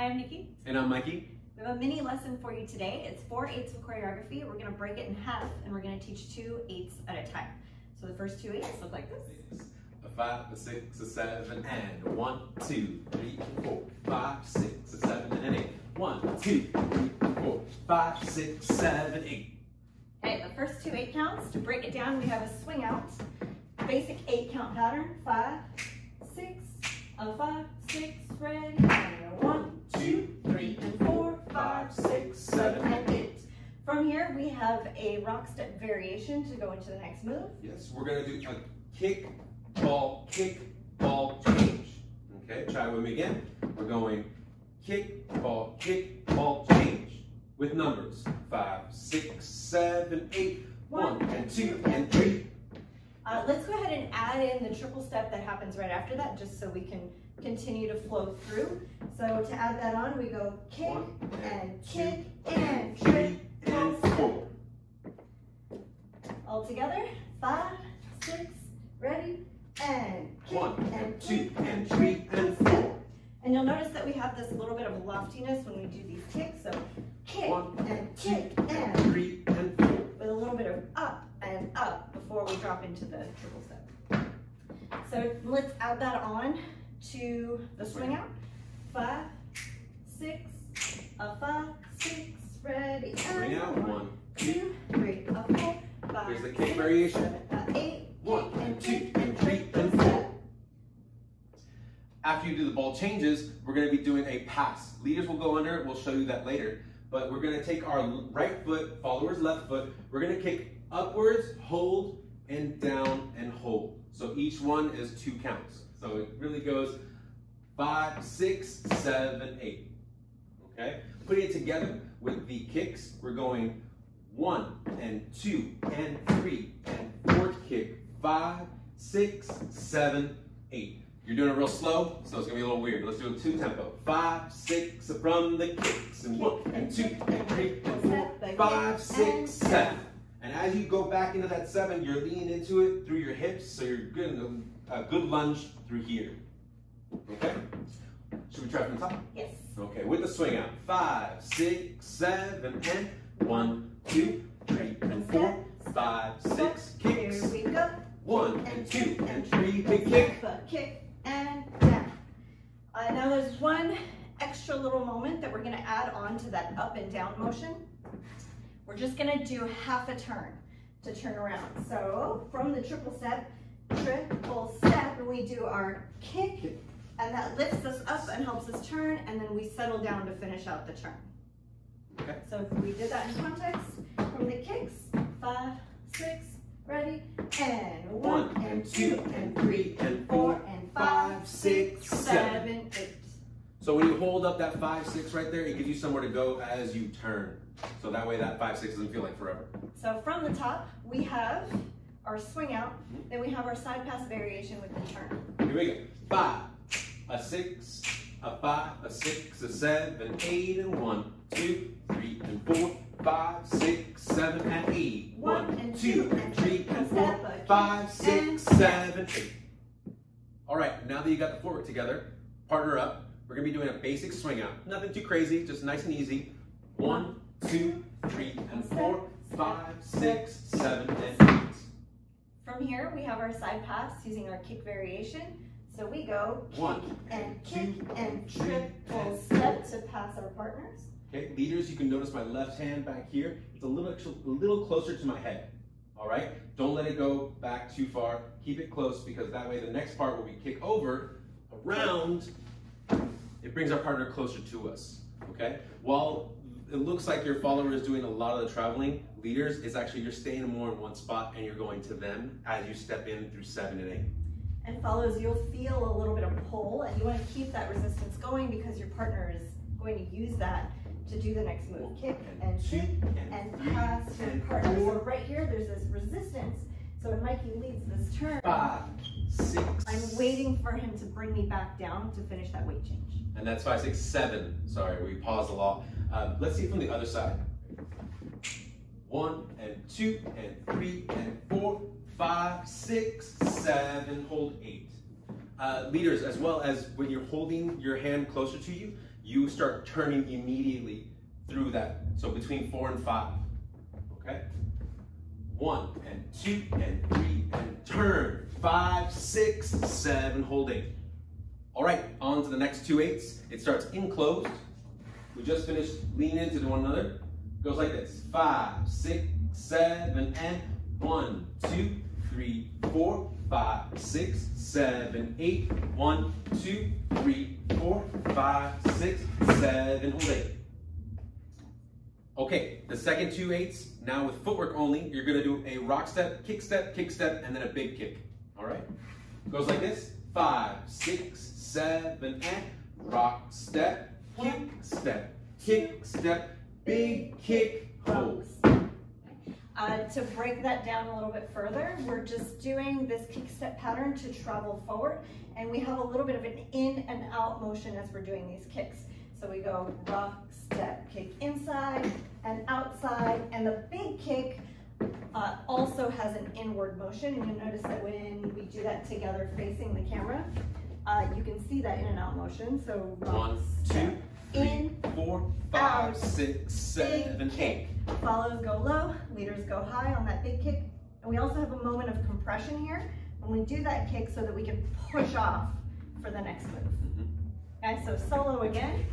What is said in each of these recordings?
Hi, I'm Nikki. And I'm Mikey. We have a mini lesson for you today. It's four eights of choreography. We're gonna break it in half and we're gonna teach two eights at a time. So the first two eights look like this. A five, a six, a seven, and one, two, three, four, five, six, a seven, and an eight. One, two, three, four, five, six, seven, eight. Okay, the first two eight counts. To break it down, we have a swing out. Basic eight count pattern. Five, six, a five, six, ready, and a one, two, three, and four, five, six, seven, and eight. From here, we have a rock step variation to go into the next move. Yes, we're gonna do a kick, ball, kick, ball, change. Okay, try it with me again. We're going kick, ball, kick, ball, change. With numbers, five, six, seven, eight, one, and two, and three. Uh, let's go ahead and add in the triple step that happens right after that, just so we can continue to flow through. So to add that on, we go kick One, and two, kick and three, triple and step. four. All together, five, six, ready, and kick One, and two, kick and three, and four. And you'll notice that we have this little bit of loftiness when we do these kicks. So kick One, and kick and and three, and four. with a little bit of up and up before we drop into the triple step. So let's add that on to the swing out. Five, six, a five, six, ready, Swing out, one, two, three, a four, five, Here's the kick six, variation. seven, eight, One, and two, and three, and four. After you do the ball changes, we're gonna be doing a pass. Leaders will go under we'll show you that later. But we're gonna take our right foot, follower's left foot, we're gonna kick upwards, hold, and down, and hold. So each one is two counts. So it really goes five, six, seven, eight. Okay? Putting it together with the kicks, we're going one, and two, and three, and four kick, five, six, seven, eight. You're doing it real slow, so it's gonna be a little weird. Let's do a two tempo. Five, six from the kicks, and one, and two, and three, and four, five, six, seven. And as you go back into that seven, you're leaning into it through your hips, so you're good a good lunge through here. Okay? Should we try from the top? Yes. Okay, with the swing out. Five, six, seven, and one, two, three, and four, five, six, kicks. Here we go. One, and two, and three, big kick. Kick, and down. Uh, now there's one extra little moment that we're gonna add on to that up and down motion. We're just gonna do half a turn to turn around. So from the triple step, triple step, and we do our kick, and that lifts us up and helps us turn, and then we settle down to finish out the turn. Okay. So if we did that in context, from the kicks, five, six, ready, and one, One, and and two, two, and three, and four, and five, six, seven, eight. So when you hold up that five, six right there, it gives you somewhere to go as you turn. So that way that five, six doesn't feel like forever. So from the top, we have our swing out, mm-hmm. then we have our side pass variation with the turn. Here we go. Five, a six, a five, a six, a seven, eight, and one, two, three, and four, five, six, seven, and eight. One, and two, and three, and four, five, six, seven, eight. All right, now that you got the footwork together, partner up. We're gonna be doing a basic swing out. Nothing too crazy, just nice and easy. One, two, three, and four, five, six, seven, and eight. From here, we have our side pass using our kick variation. So we go kick One, and kick two, and triple step to pass our partners. Okay, leaders, you can notice my left hand back here. It's a little, a little closer to my head. All right, don't let it go back too far. Keep it close because that way the next part where we kick over around, it brings our partner closer to us. Okay, while it looks like your follower is doing a lot of the traveling, leaders, it's actually you're staying more in one spot and you're going to them as you step in through seven and eight. And follows, you'll feel a little bit of pull and you want to keep that resistance going because your partner is going to use that to do the next move. Kick and two, kick and and pass your and partner. So right here, there's this resistance. So when Mikey leads this turn, Five, six. I'm waiting for him to bring me back down to finish that weight change. And that's five, six, seven. Sorry, we paused a lot. Um, let's see from the other side. One and two and three and four, five, six, seven, hold eight. Uh, leaders, as well as when you're holding your hand closer to you, you start turning immediately through that. So between four and five, okay? One and two and three and turn. Five, six, seven, hold eight. All right, on to the next two eights. It starts enclosed. We just finished leaning into one another. Goes like this. Five, six, seven, and one, two, three, four, five, six, seven, eight. One, two, three, four, five, six, seven, hold eight. Okay, the second two eights, now with footwork only, you're gonna do a rock step, kick step, kick step, and then a big kick. All right? Goes like this. Five, six, seven, and rock step, kick step, kick step, big kick, hold. Uh, to break that down a little bit further, we're just doing this kick step pattern to travel forward, and we have a little bit of an in and out motion as we're doing these kicks. So we go rock, step, kick and the big kick uh, also has an inward motion, and you'll notice that when we do that together facing the camera, uh, you can see that in and out motion. So One, two, three, in, four, five, out, six, seven, big eight. kick. Follows go low, leaders go high on that big kick. And we also have a moment of compression here when we do that kick so that we can push off for the next move. Mm-hmm. Okay, so solo again.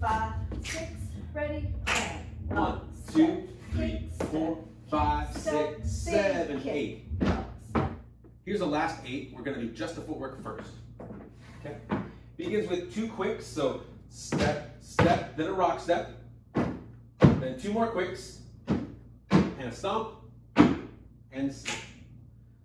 Five, six, ready, and One, two, three, four, five, six, seven, eight. Here's the last eight. We're gonna do just the footwork first. Okay? Begins with two quicks, so step, step, then a rock step, then two more quicks, and a stomp, and snap.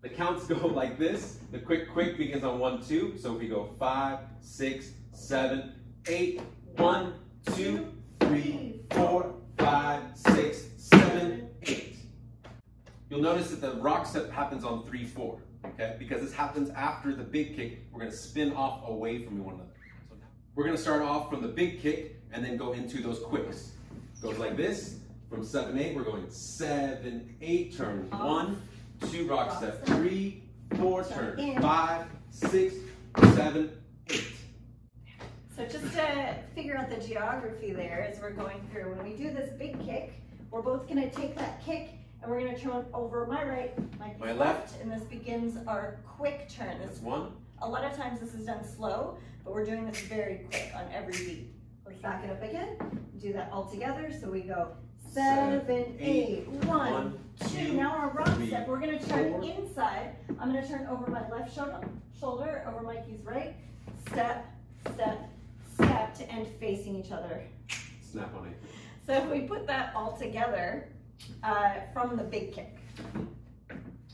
The counts go like this. The quick quick begins on one, two. So we go five, six, seven, eight, one, two, three, four, five, six. You'll notice that the rock step happens on three, four, okay? Because this happens after the big kick, we're gonna spin off away from one another. So we're gonna start off from the big kick and then go into those quicks. Goes like this. From seven, eight, we're going seven, eight, turn one, two, rock step, three, four, turn, five, six, seven, eight. So just to figure out the geography there as we're going through, when we do this big kick, we're both gonna take that kick and we're gonna turn over my right, Mikey's My left, left. and this begins our quick turn. That's This, one. a lot of times this is done slow, but we're doing this very quick on every beat. Let's back it up again, do that all together, so we go seven, Seven, eight, one, One, two. two, Now our rock three, step, we're gonna turn four. inside. I'm gonna turn over my left shoulder, shoulder over Mikey's right, step, step, step to end facing each other. Snap on it. So if we put that all together uh, from the big kick.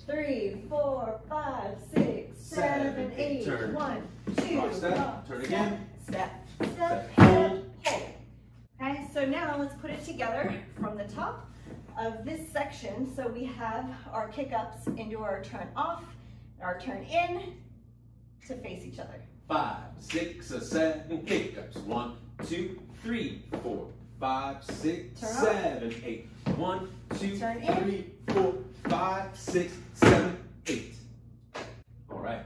Three, four, five, six, seven, Seven, eight. turn. One, two, Rock step, rock, turn step, again. Step, step, Step, hold. hold. Okay, so now let's put it together from the top of this section. So we have our kick ups into our turn off, our turn in to face each other. Five, six, seven kick ups. One, two, three, four, five, six, Turn off. eight. One, two, three, four, five, six, seven, eight. All right.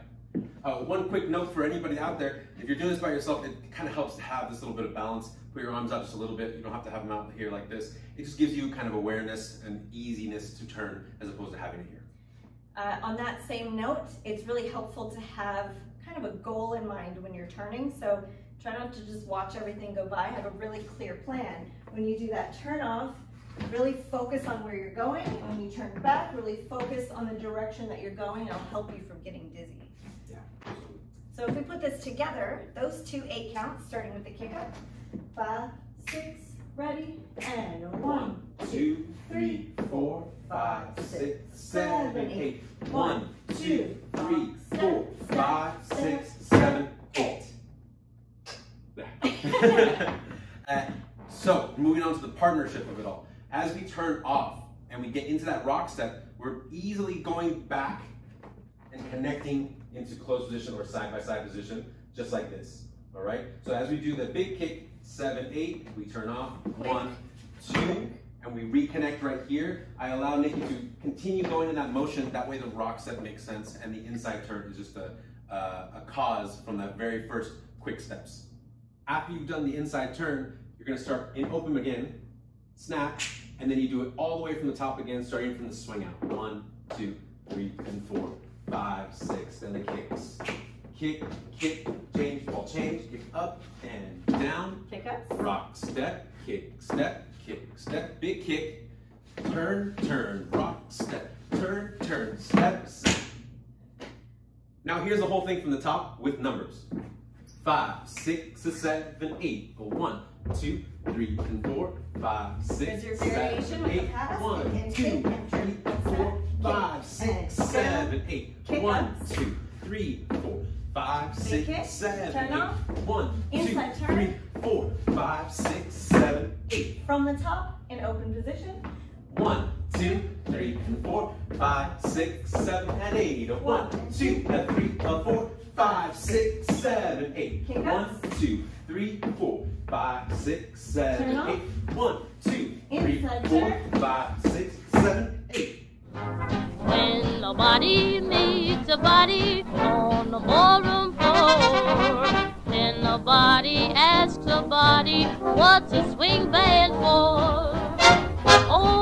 Uh, one quick note for anybody out there: if you're doing this by yourself, it kind of helps to have this little bit of balance. Put your arms out just a little bit. You don't have to have them out here like this. It just gives you kind of awareness and easiness to turn, as opposed to having it here. Uh, on that same note, it's really helpful to have kind of a goal in mind when you're turning. So try not to just watch everything go by. Have a really clear plan. When you do that turn off, really focus on where you're going. When you turn back, really focus on the direction that you're going. It'll help you from getting dizzy. Yeah. So if we put this together, those two eight counts, starting with the kick up, five, six, ready, and one, two, three, four, five, six, seven, eight. One, two, three, four, five, six, seven, eight. Uh, so, moving on to the partnership of it all. As we turn off and we get into that rock step, we're easily going back and connecting into closed position or side by side position, just like this. All right? So, as we do the big kick, seven, eight, we turn off. One, two, and we reconnect right here. I allow Nikki to continue going in that motion. That way, the rock step makes sense, and the inside turn is just a, uh, a cause from that very first quick steps. After you've done the inside turn, you're gonna start in open again, snap, and then you do it all the way from the top again, starting from the swing out. One, two, three, and four, five, six, then the kicks. Kick, kick, change, ball change, kick up and down, Kick up. rock, step, kick, step, kick, step, big kick, turn, turn, rock, step, turn, turn, step, step. Now here's the whole thing from the top with numbers. Five, six, seven, eight. Go one, two, three, and four. Five, six, seven, variation with the eight. One, And two, and three, four, five, six, and seven, eight. One, two, three, four, five, six, seven, eight. off. One, two, Inside turn. three, four, five, six, seven, eight. From the top in open position. One, two, three, and four, five, six, seven, and eight. A one, two, a three, a four, five, six, seven, eight. One, two, three, four, five, six, seven, eight. One, two, three, Inside four, turn. five, six, seven, eight. When nobody meets a body on the ballroom floor, then nobody asks a body what's a swing band for. Oh,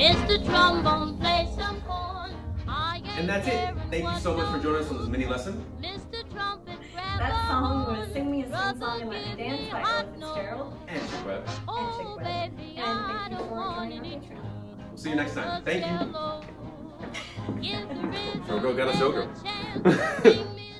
Mr. Trombone, play some horn. I And that's it. Thank you so much for joining us on this mini lesson. Mr. Trumpet, grab That a song horn. was Sing Me a Swing Song and Let Me Dance give by me Ella hot Fitzgerald. And Chick Webb. Oh, Chick Webb. baby, And thank you don't for want joining our any Patreon. We'll see you next time. Thank you. Give the rhythm Showgirl got a and showgirl. chance. Sing